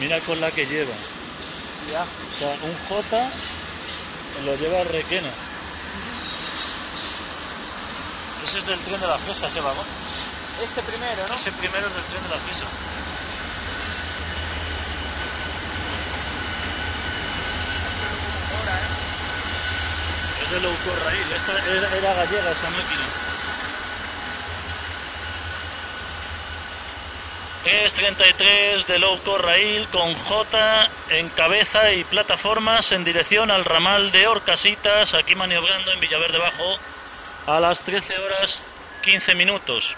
Mira con la que lleva. Ya. O sea, un J lo lleva Requena. Ese es del tren de la fresa, ese vagón. Este primero, ¿no? Ese primero es del tren de la fresa. Es de Low Rail. Esta era, era gallega esa máquina. 333 de Low Rail con J en cabeza y plataformas en dirección al ramal de Orcasitas, aquí maniobrando en Villaverde Bajo a las 13 horas 15 minutos.